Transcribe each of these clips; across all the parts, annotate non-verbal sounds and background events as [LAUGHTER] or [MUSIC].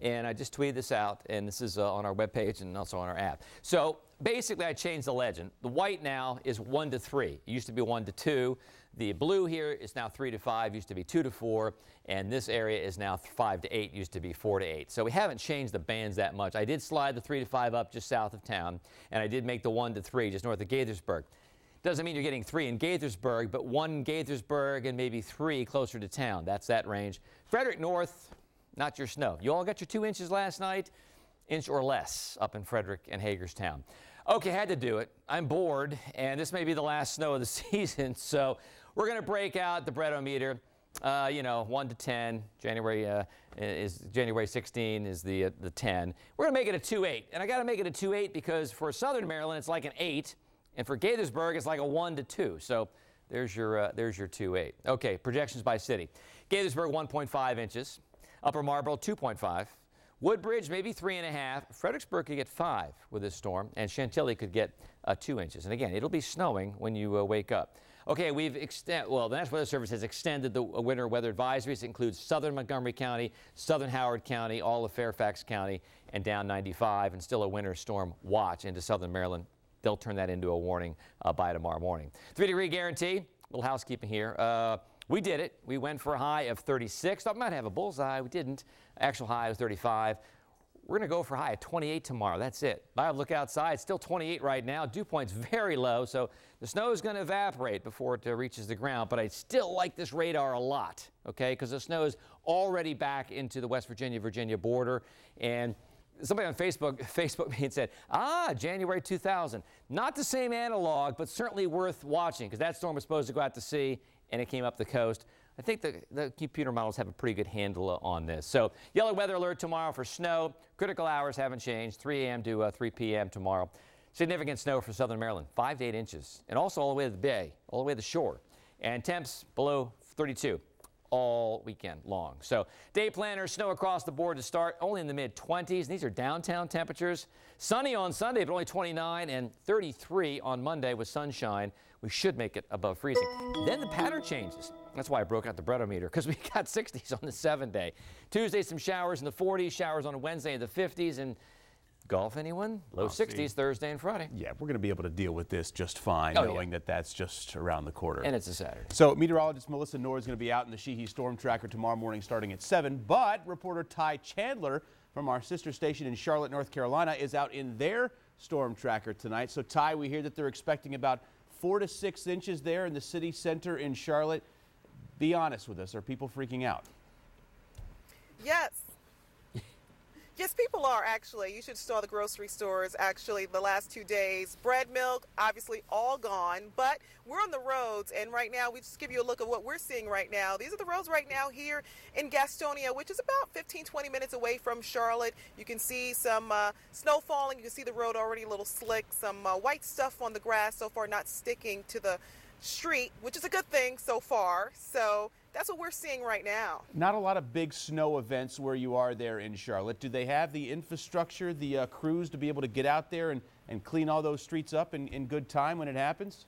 and I just tweeted this out, and this is uh, on our webpage and also on our app. So basically, I changed the legend. The white now is 1 to 3. It used to be 1 to 2. The blue here is now 3 to 5, used to be 2 to 4, and this area is now 5 to 8, used to be 4 to 8. So we haven't changed the bands that much. I did slide the 3 to 5 up just south of town, and I did make the 1 to 3 just north of Gaithersburg. Doesn't mean you're getting three in Gaithersburg, but one in Gaithersburg and maybe three closer to town. That's that range. Frederick North, not your snow. You all got your two inches last night, inch or less up in Frederick and Hagerstown. Okay, had to do it. I'm bored, and this may be the last snow of the [LAUGHS] season, so we're going to break out the breadometer. Uh, you know, 1 to 10. January uh, is January 16 is the uh, the 10. We're going to make it a 2-8, and I got to make it a 2-8 because for Southern Maryland it's like an 8. And for Gaithersburg, it's like a 1 to 2. So there's your, uh, there's your 2 8. Okay, projections by city. Gaithersburg, 1.5 inches. Upper Marlboro, 2.5. Woodbridge, maybe 3.5. Fredericksburg could get 5 with this storm. And Chantilly could get uh, 2 inches. And again, it'll be snowing when you uh, wake up. Okay, we've extended, well, the National Weather Service has extended the uh, winter weather advisories. It includes southern Montgomery County, southern Howard County, all of Fairfax County, and down 95, and still a winter storm watch into southern Maryland they'll turn that into a warning uh, by tomorrow morning. Three degree guarantee, a little housekeeping here. We did it. We went for a high of 36. Thought we might have a bullseye. We didn't. Actual high was 35. We're going to go for a high of 28 tomorrow. That's it. I look outside. It's still 28 right now. Dew point's very low, so the snow is going to evaporate before it uh, reaches the ground. But I still like this radar a lot, okay? Because the snow is already back into the West Virginia Virginia border, and somebody on Facebook [LAUGHS] Facebook me and said, ah, January 2000. Not the same analog, but certainly worth watching because that storm was supposed to go out to sea and it came up the coast. I think the, the computer models have a pretty good handle on this. So yellow weather alert tomorrow for snow. Critical hours haven't changed, 3 a.m. to uh, 3 p.m. tomorrow. Significant snow for southern Maryland, 5 to 8 inches, and also all the way to the bay, all the way to the shore. And temps below 32 all weekend long. So day planners, snow across the board to start, only in the mid 20s. These are downtown temperatures. Sunny on Sunday, but only 29 and 33 on Monday with sunshine. We should make it above freezing. Then the pattern changes. That's why I broke out the breadometer because we [LAUGHS] got 60s on the seven day. Tuesday, some showers in the 40s, showers on Wednesday in the 50s, and Golf, anyone? Low 60s Thursday and Friday. Yeah, we're going to be able to deal with this just fine, oh, knowing yeah. that that's just around the corner. And it's a Saturday. So, meteorologist Melissa Nord is going to be out in the Sheehy Storm Tracker tomorrow morning starting at 7. But reporter Ty Chandler from our sister station in Charlotte, North Carolina, is out in their storm tracker tonight. So, Ty, we hear that they're expecting about four to six inches there in the city center in Charlotte. Be honest with us. Are people freaking out? Yes. Yes, people are actually. You should saw the grocery stores actually the last two days. Bread, milk, obviously all gone, but we're on the roads, and right now we just give you a look at what we're seeing right now. These are the roads right now here in Gastonia, which is about 15, 20 minutes away from Charlotte. You can see some uh, snow falling. You can see the road already a little slick. Some uh, white stuff on the grass so far, not sticking to the street, which is a good thing so far. So that's what we're seeing right now. Not a lot of big snow events where you are there in Charlotte. Do they have the infrastructure, the uh, crews to be able to get out there and, and clean all those streets up in, in good time when it happens?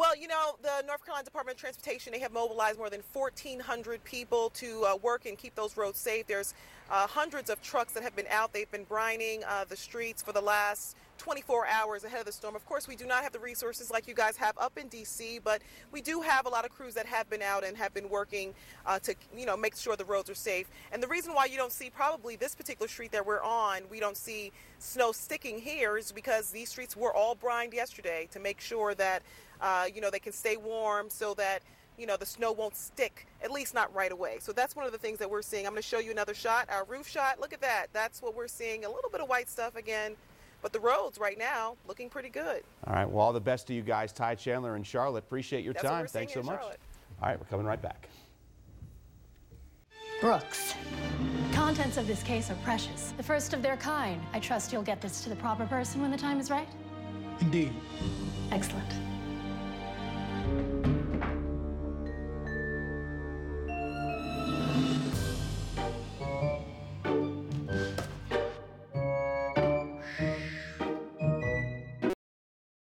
Well, you know, the North Carolina Department of Transportation, they have mobilized more than 1,400 people to uh, work and keep those roads safe. There's uh, hundreds of trucks that have been out. They've been brining uh, the streets for the last 24 hours ahead of the storm. Of course, we do not have the resources like you guys have up in D.C., but we do have a lot of crews that have been out and have been working uh, to, you know, make sure the roads are safe. And the reason why you don't see probably this particular street that we're on, we don't see snow sticking here is because these streets were all brined yesterday to make sure that, uh, you know, they can stay warm so that you know, the snow won't stick, at least not right away. So that's one of the things that we're seeing. I'm going to show you another shot, our roof shot. Look at that. That's what we're seeing. A little bit of white stuff again. But the roads right now looking pretty good. All right. Well, all the best to you guys, Ty Chandler and Charlotte. Appreciate your That's time. Thanks so much. Charlotte. All right, we're coming right back. Brooks. Contents of this case are precious. The first of their kind. I trust you'll get this to the proper person when the time is right? Indeed. Excellent.